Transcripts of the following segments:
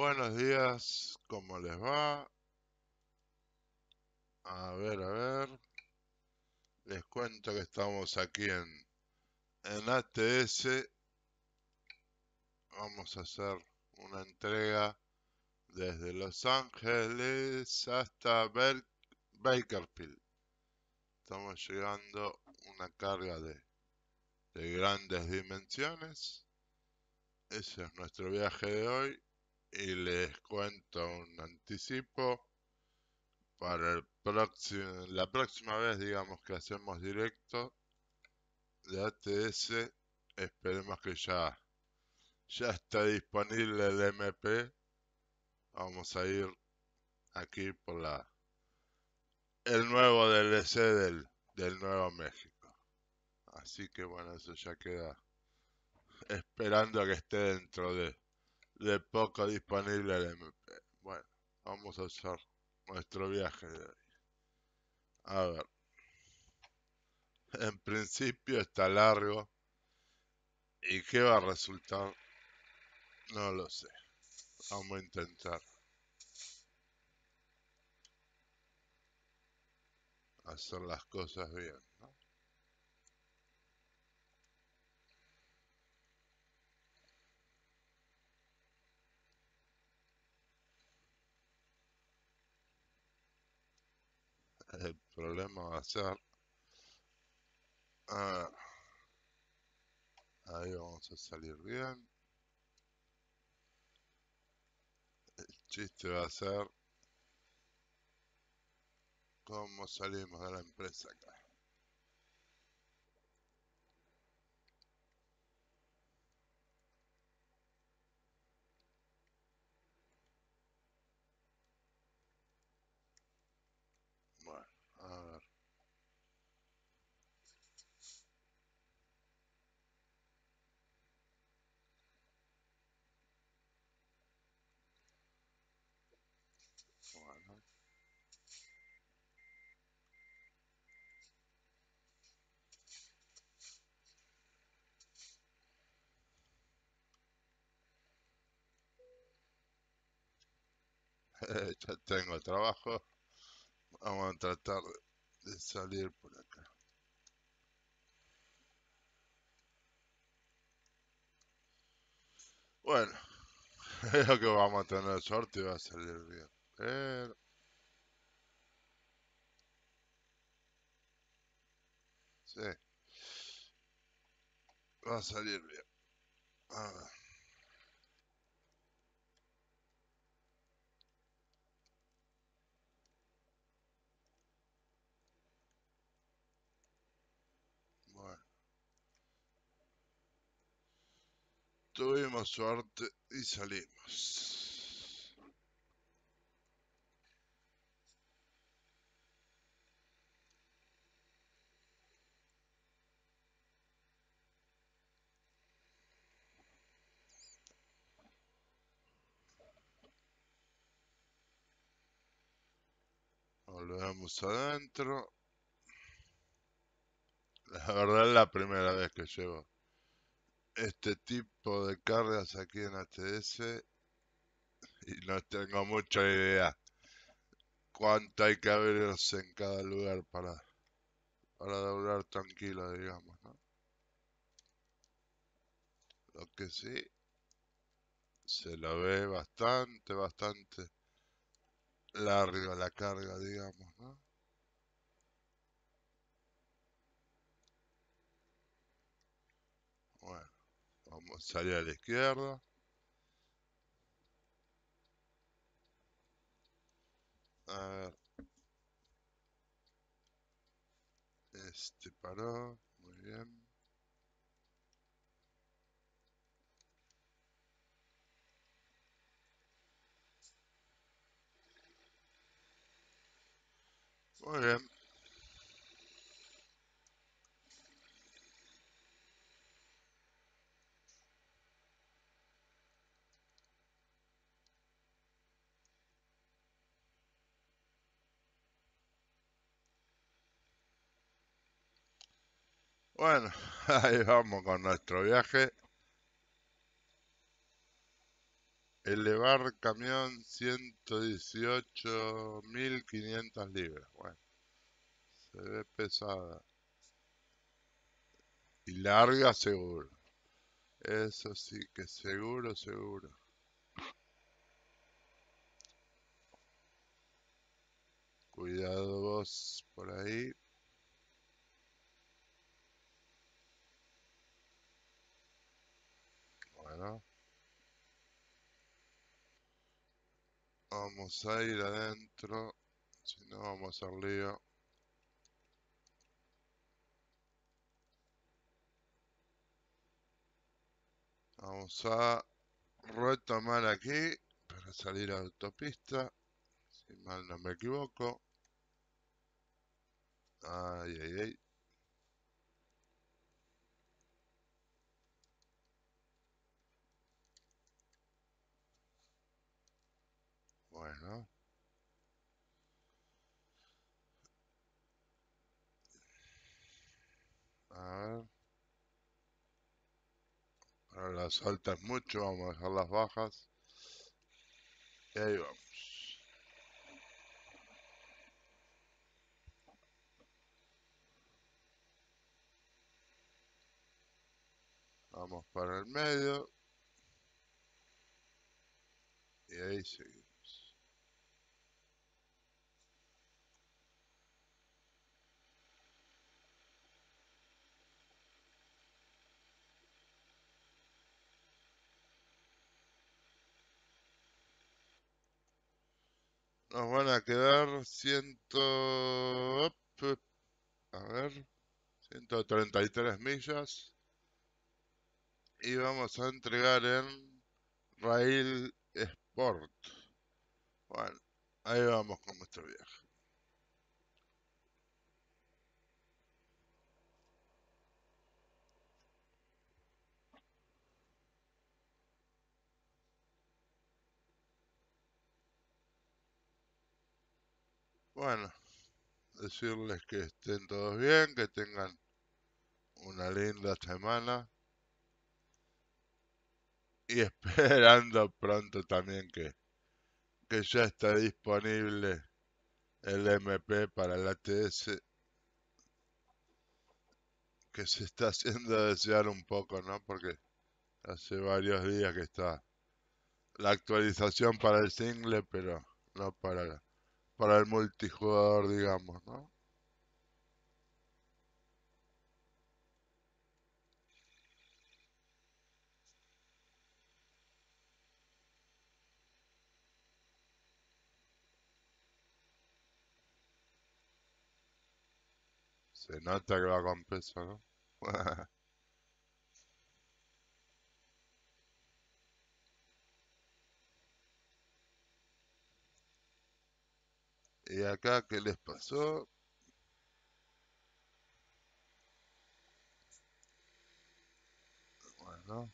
Buenos días, ¿cómo les va? A ver, a ver. Les cuento que estamos aquí en, en ATS. Vamos a hacer una entrega desde Los Ángeles hasta Bakerfield. Estamos llegando una carga de, de grandes dimensiones. Ese es nuestro viaje de hoy y les cuento un anticipo para el próximo, la próxima vez digamos que hacemos directo de ATS esperemos que ya ya está disponible el MP vamos a ir aquí por la el nuevo DLC del, del Nuevo México. Así que bueno eso ya queda esperando a que esté dentro de de poco disponible el MP. Bueno, vamos a hacer nuestro viaje de hoy. A ver. En principio está largo. ¿Y qué va a resultar? No lo sé. Vamos a intentar. Hacer las cosas bien. El problema va a ser. Ah, ahí vamos a salir bien. El chiste va a ser cómo salimos de la empresa acá ya tengo trabajo. Vamos a tratar de salir por acá. Bueno, creo que vamos a tener suerte y va a salir bien. Pero... Sí. Va a salir bien. A ver. Tuvimos suerte y salimos. Volvemos adentro. La verdad es la primera vez que llevo este tipo de cargas aquí en ATS y no tengo mucha idea cuánto hay que abrirse en cada lugar para, para doblar tranquilo, digamos, ¿no? Lo que sí se lo ve bastante, bastante larga la carga, digamos, ¿no? Vamos a salir a la izquierda. A ver. Este paró. Muy bien. Muy bien. Bueno, ahí vamos con nuestro viaje. Elevar camión 118.500 libras. Bueno, se ve pesada. Y larga seguro. Eso sí que seguro, seguro. Cuidado vos por ahí. Vamos a ir adentro. Si no, vamos al lío. Vamos a retomar aquí para salir a la autopista. Si mal no me equivoco. Ay, ay, ay. Bueno. A ver. Para las altas mucho, vamos a dejar las bajas. Y ahí vamos. Vamos para el medio. Y ahí seguimos. Nos van a quedar ciento... A ver... 133 millas. Y vamos a entregar en Rail Sport. Bueno, ahí vamos con nuestro viaje. Bueno, decirles que estén todos bien, que tengan una linda semana. Y esperando pronto también que, que ya está disponible el MP para el ATS que se está haciendo desear un poco, ¿no? Porque hace varios días que está la actualización para el single, pero no para, para el multijugador, digamos, ¿no? Se nota que va con peso, ¿no? acá qué les pasó? Bueno.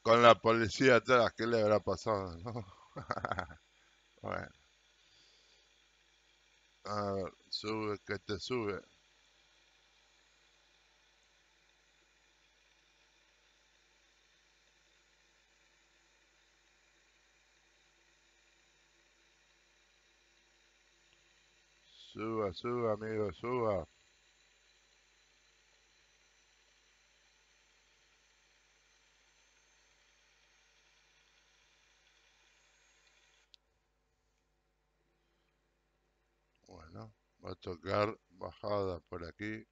Con la policía atrás, ¿qué le habrá pasado? no? Bueno, a ver, sube, que te sube. Suba, amigo, suba. Bueno, va a tocar bajada por aquí.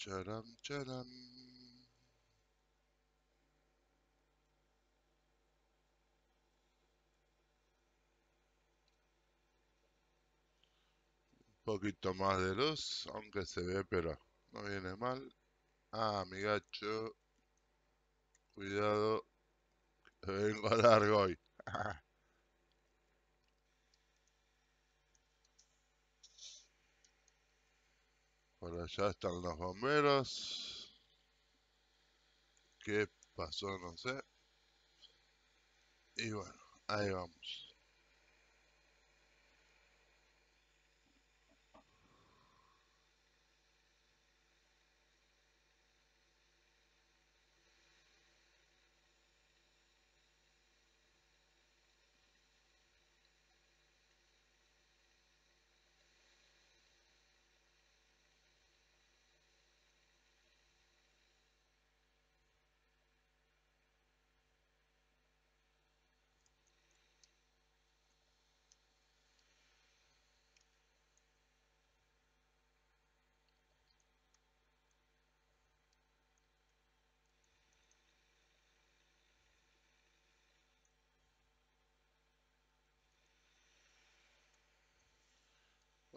Charam, charam. Un poquito más de luz, aunque se ve, pero no viene mal. Ah, mi gacho. Cuidado, vengo largo hoy. Por ya están los bomberos. ¿Qué pasó? No sé. Y bueno, ahí vamos.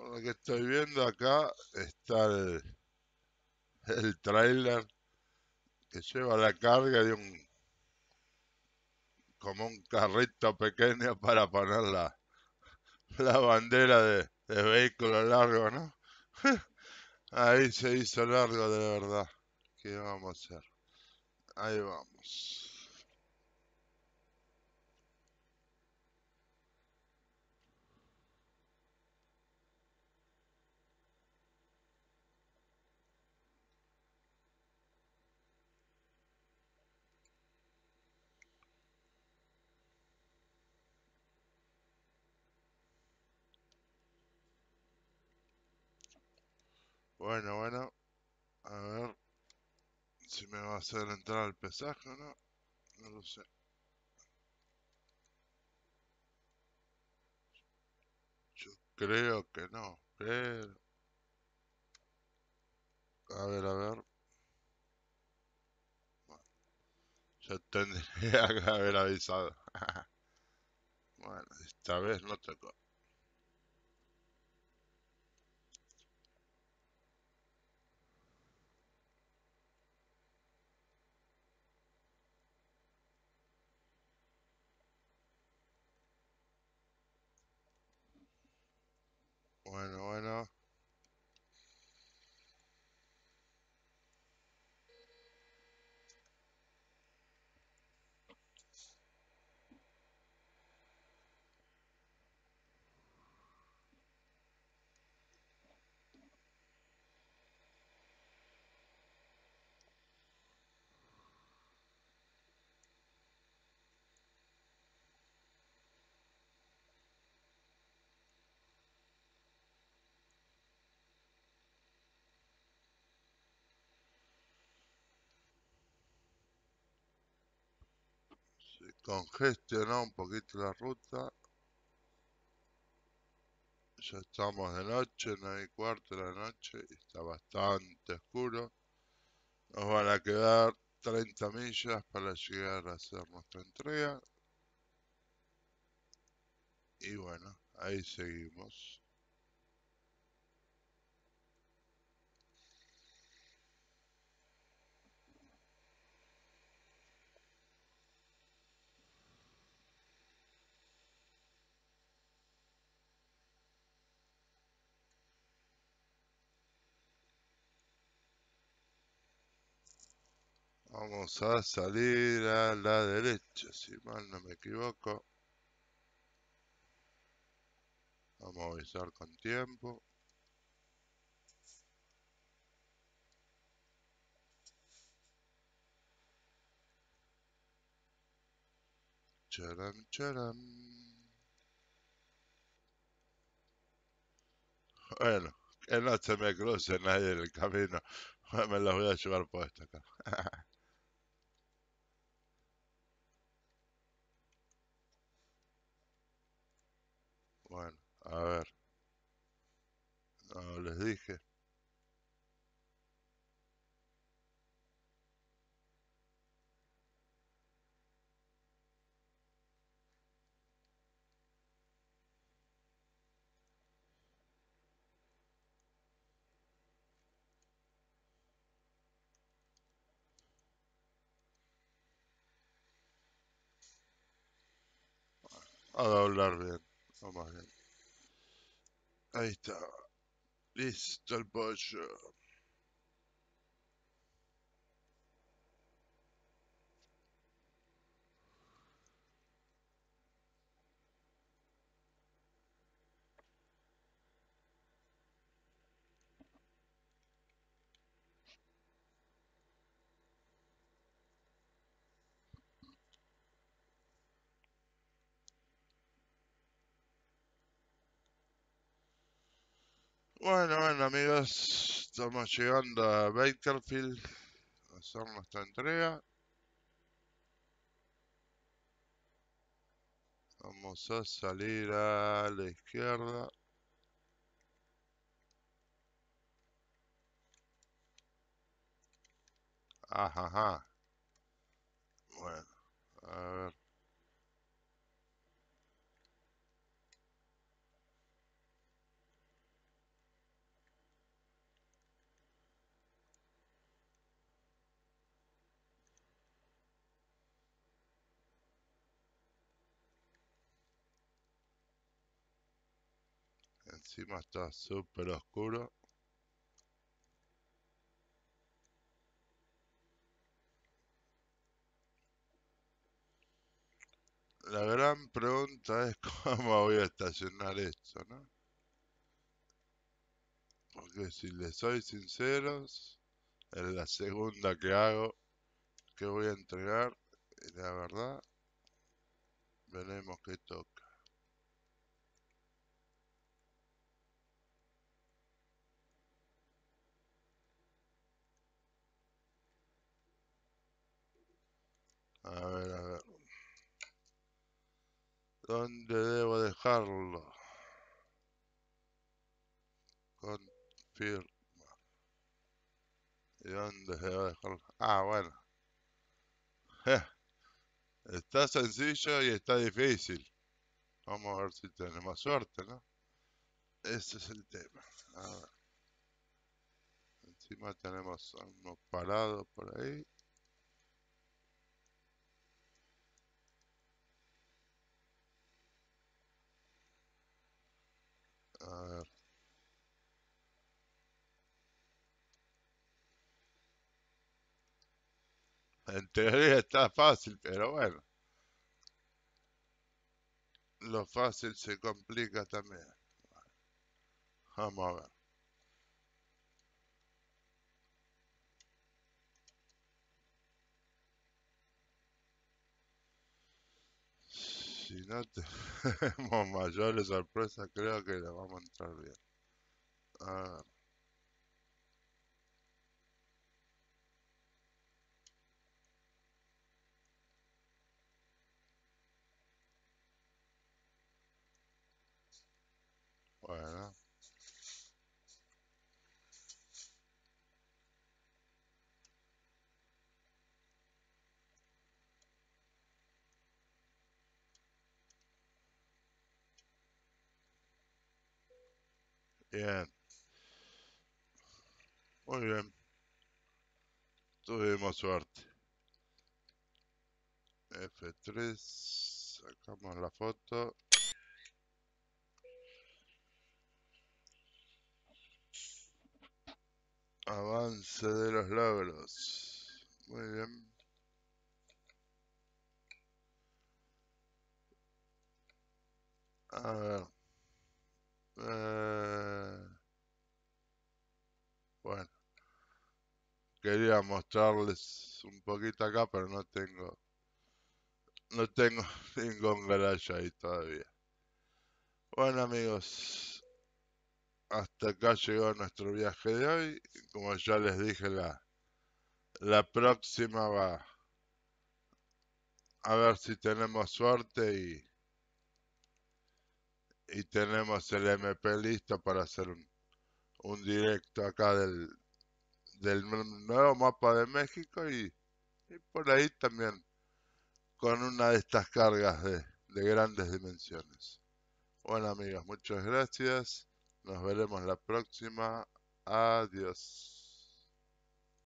Lo que estoy viendo acá está el, el trailer que lleva la carga de un como un carrito pequeño para poner la, la bandera de, de vehículo largo, ¿no? Ahí se hizo largo de verdad. ¿Qué vamos a hacer? Ahí vamos. Bueno, bueno. A ver si me va a hacer entrar al pesaje o no. No lo sé. Yo creo que no, pero... A ver, a ver. Bueno, yo tendría que haber avisado. Bueno, esta vez no tocó. Bueno, congestionó un poquito la ruta. Ya estamos de noche, nueve y cuarto de la noche. Está bastante oscuro. Nos van a quedar 30 millas para llegar a hacer nuestra entrega. Y bueno, ahí seguimos. Vamos a salir a la derecha, si mal no me equivoco. Vamos a avisar con tiempo. Charam, charam. Bueno, que no se me cruce nadie en el camino. Me los voy a llevar puesto acá. Bueno, a ver. No, les dije. A doblar bien. Vamos bien. Ahí está. Listo Bueno, bueno amigos, estamos llegando a Bakerfield a hacer nuestra entrega. Vamos a salir a la izquierda. Ajá, ajá. Bueno, a ver. Encima está súper oscuro. La gran pregunta es cómo voy a estacionar esto, ¿no? Porque si les soy sinceros, es la segunda que hago que voy a entregar y la verdad veremos qué toca. A ver, a ver. ¿Dónde debo dejarlo? Confirma. ¿Y dónde debo dejarlo? Ah, bueno. Está sencillo y está difícil. Vamos a ver si tenemos suerte, ¿no? Ese es el tema. A ver. Encima tenemos uno parado por ahí. A ver. En teoría está fácil, pero bueno. Lo fácil se complica también. Vamos a ver. Si no tenemos mayores sorpresas, creo que le vamos a entrar bien. A ver. Bueno. Bien. Muy bien. Tuvimos suerte. F3. Sacamos la foto. Avance de los logros. Muy bien. A. Eh, bueno. Quería mostrarles un poquito acá, pero no tengo... No tengo ningún garage ahí todavía. Bueno amigos, hasta acá llegó nuestro viaje de hoy. Como ya les dije, la, la próxima va a ver si tenemos suerte y, y tenemos el MP listo para hacer un, un directo acá del, del nuevo mapa de México y, y por ahí también con una de estas cargas de, de grandes dimensiones. Bueno amigos, muchas gracias. Nos veremos la próxima. Adiós.